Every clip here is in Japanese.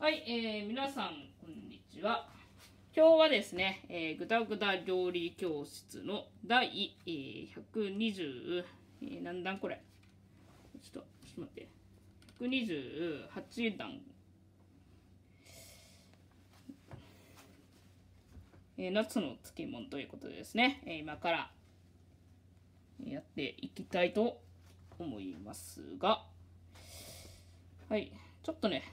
はい、えー、皆さん、こんにちは。今日はですね、えー、ぐだぐだ料理教室の第、えー、120、えー、何段これ？ちょっと、ちょっと待って。128段。えー、夏の漬物ということでですね、えー、今からやっていきたいと思いますが、はい、ちょっとね、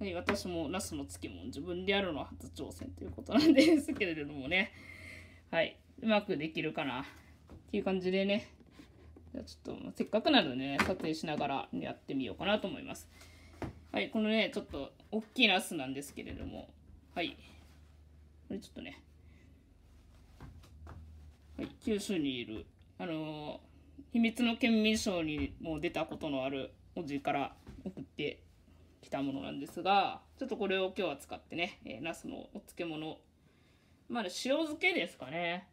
はい、私もナスの漬物自分でやるのは初挑戦ということなんですけれどもね、はい、うまくできるかな。っていう感じでね、じゃあちょっとせっかくなのでね、撮影しながらやってみようかなと思います。はい、このね、ちょっと大きいナスなんですけれども、はい、これちょっとね、はい、九州にいる、あのー、秘密の県民賞にも出たことのあるおじから送ってきたものなんですが、ちょっとこれを今日は使ってね、えー、ナスのお漬物、まあ、塩漬けですかね。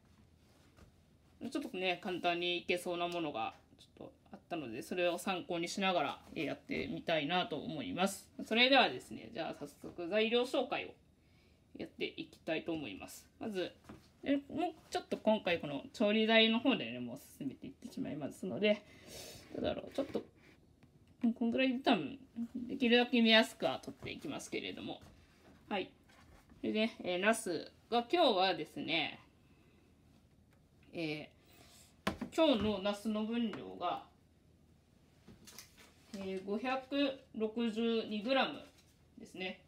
ちょっとね、簡単にいけそうなものがちょっとあったので、それを参考にしながらやってみたいなと思います。それではですね、じゃあ早速材料紹介をやっていきたいと思います。まず、もうちょっと今回この調理台の方でね、もう進めていってしまいますので、どうだろう、ちょっと、こんぐらいで多分、できるだけ見やすくは取っていきますけれども。はい。でね、えー、ナスが今日はですね、えー、今日のナスの分量が、えー、562g ですね。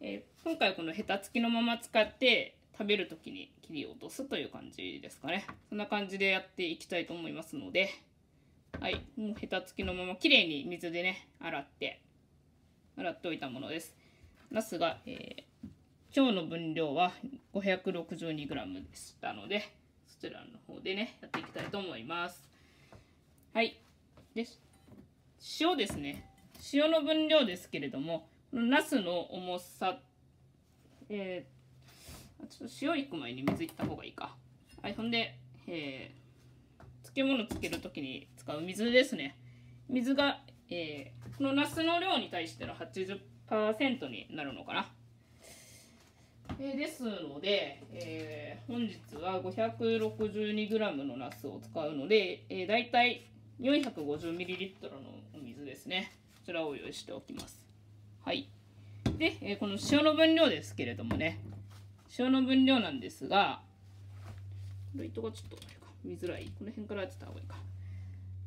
えー、今回このヘタ付きのまま使って食べるときに切り落とすという感じですかね。そんな感じでやっていきたいと思いますので、はい、もうヘタ付きのままきれいに水でね、洗って、洗っておいたものです。ナスが、えー、今日の分量は 562g でしたので、そちらの方でね、やっていきたいと思います。はい。で、塩ですね。塩の分量ですけれども、ナスの重さ、えー、ちょっと塩いく前に水いった方がいいか。はい、ほんで、えー、漬物つけるときに使う水ですね。水が、えー、このナスの量に対しての80%になるのかな。えー、ですので、えー、本日は 562g のナスを使うので、えー、だいたい 450ml のお水ですね。こちらを用意しておきます。はい。で、えー、この塩の分量ですけれどもね、塩の分量なんですが、ライトがちょっと見づらい。この辺からやってた方がいいか。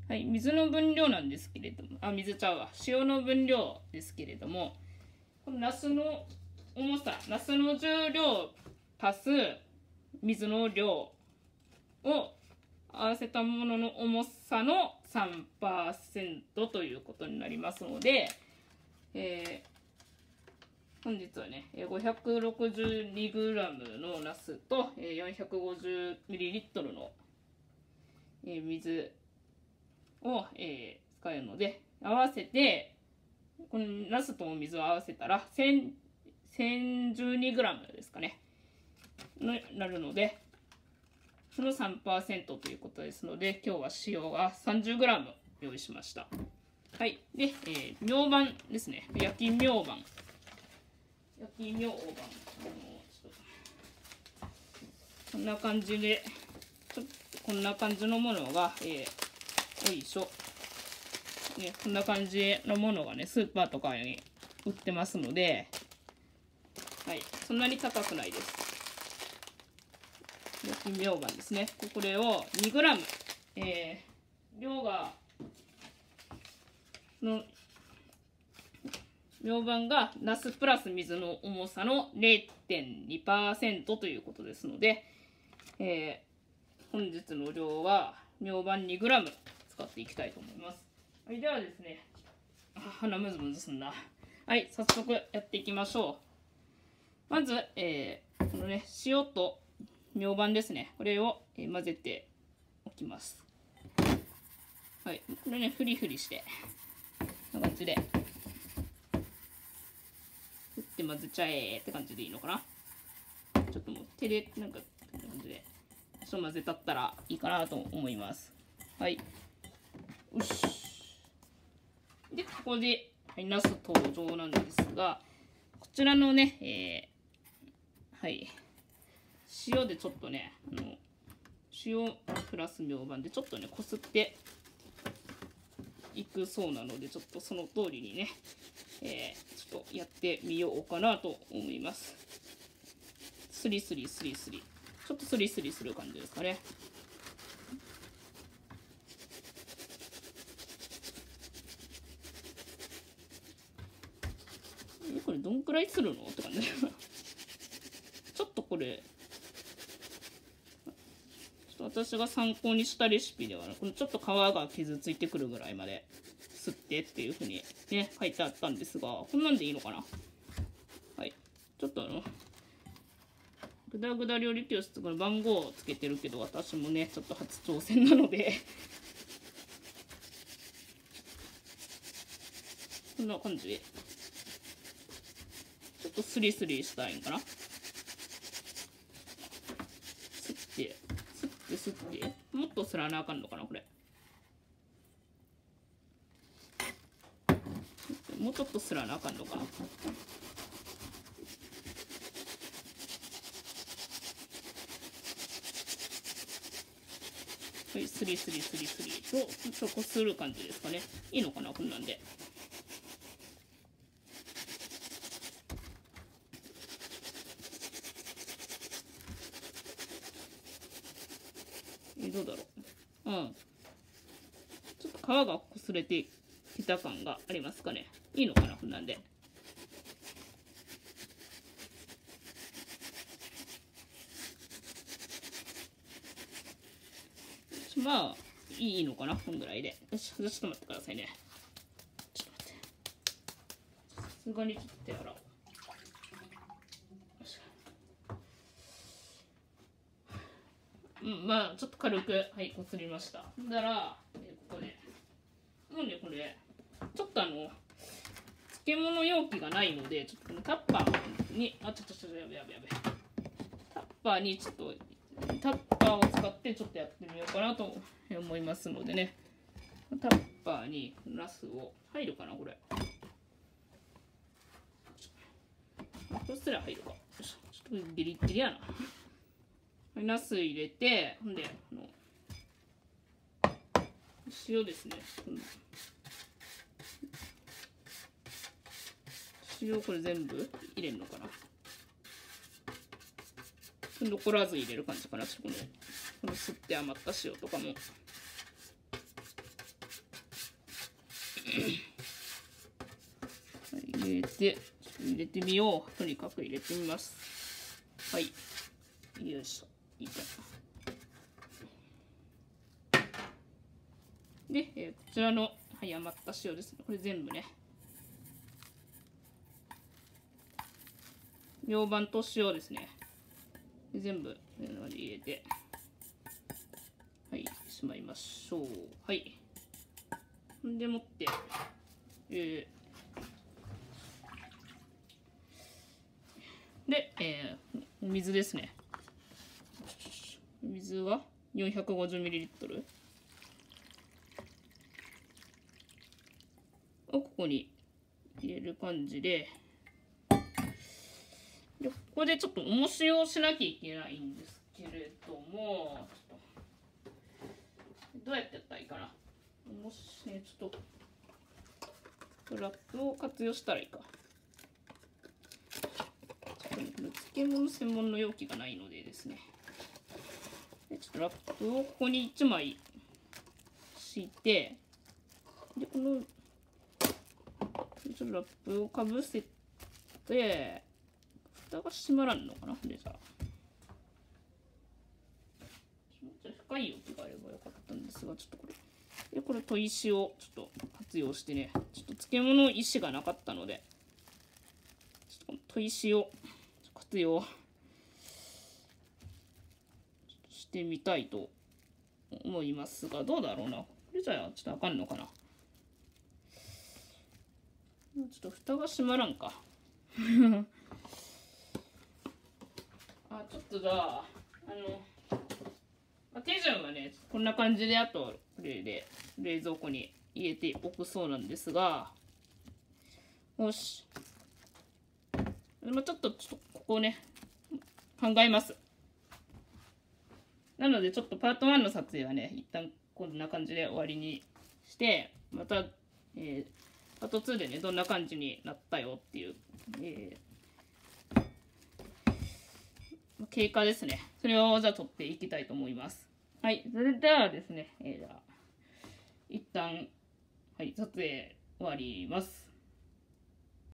はい、水の分量なんですけれども、あ、水ちゃうわ。塩の分量ですけれども、このナスの重さ、ナスの重量足す水の量を合わせたものの重さの3%ということになりますので、えー、本日はね、562g のナスと 450ml の水を、えー、使うので、合わせて、このナスとお水を合わせたら、1012g ですかね、になるので、その3%ということですので、今日は塩が 30g 用意しました。はい。で、えー、明板ですね。焼き明板。焼き明板。こんな感じで、ちょっとこんな感じのものが、えー、よいしょ。ね、こんな感じのものがね、スーパーとかに売ってますので、はい、そんなに高くないです。焼き明板ですね。これを 2g、えー、量がの明板がナスプラス水の重さの0.2%ということですので、えー、本日の量は明板 2g 使っていきたいと思います。はい、ではですね、鼻むずむずすんだ。はい、早速やっていきましょう。まず、えー、このね、塩と明板ですね。これを、えー、混ぜておきます。はい、これね、フリフリして。な感じで、振って混ぜちゃえって感じでいいのかな。ちょっともう手で、なんか、こんな感じで、ちょっと混ぜたったらいいかなと思います。はい。よし。で、ここで、はい、ナス登場なんですがこ、ちらのね、えー、はい塩でちょっとねあの塩プラスみょうばんでちょっとねこすっていくそうなのでちょっとその通りにね、えー、ちょっとやってみようかなと思いますスリスリスリスリちょっとスリスリする感じですかね。これどんくらいするの？って感じ。ちょっとこれちょっと私が参考にしたレシピではこのちょっと皮が傷ついてくるぐらいまで吸ってっていう風にね書いてあったんですがこんなんでいいのかな？はい。ちょっとあのだぐだ料理教室これ番号をつけてるけど私もねちょっと初挑戦なので。こんな感じで。ちょっとスリスリしたいんかな。吸って吸って吸って。もっとすらなあかんのかなこれ。もうちょっとすらなあかんのかな。スリスリスリスリ。とちょこする感じですかね。いいのかなこんなんで。えどうだろう。うん。ちょっと皮がこすれてきた感がありますかね。いいのかなこんなんで。まあいいのかな？こんぐらいで。よしちょっと待ってくださいね。ちょっと待って。さすがにちょっと手洗おう。うんまあちょっと軽くはいこすりました。だからえここで。なんでこれ？ちょっとあの漬物容器がないのでちょっとこのタッパーにあちょっとちょっとやべやべやべ。タッパーにちょっとタッーを使ってちょっとやってみようかなと思いますのでね。タッパーにナスを入るかなこれ。そしたら入るか。ちょっとギリギリやな。ナス入れてほんで塩ですね。塩これ全部入れるのかな。残らず入れる感じかな。このこの吸って余った塩とかも。入れて入れてみよう。とにかく入れてみます。はい。よいしょ。いいかで、えー、こちらの、はい、余った塩ですね。これ全部ね。みょうばんと塩ですね。全部入れて。しまいましょう。はい。んでもって。えー、で、えー、お水ですね。水は 450ml をここに入れる感じで。でここでちょっと重しをしなきゃいけないんですけれどもどうやってやったらいいかな重しねちょっとラップを活用したらいいか。ちょっとねこの漬物専門の容器がないのでですね。でちょっとラップをここに1枚敷いてでこのちょっとラップをかぶせて蓋が閉まらんのかな？でさ深い容器があればよかったんですがちょっとこれ。でこれ砥石をちょっと活用してねちょっと漬物石がなかったのでちょっと砥石を活用してみたいと思いますがどうだろうな。これじゃあちょっとあかんのかな。ちょっと蓋が閉まらんか。あちょっとじゃああの、まあ、手順はねこんな感じであとれで冷蔵庫に入れておくそうなんですがよし、ちょっとちょっとここね考えます。なのでちょっとパート1の撮影はね一旦こんな感じで終わりにしてまた、えー、パート2でねどんな感じになったよっていう、えー、経過ですね。それをじゃあ撮っていきたいと思います。はい。それではですね、えー、じゃあ一旦はい撮影終わります。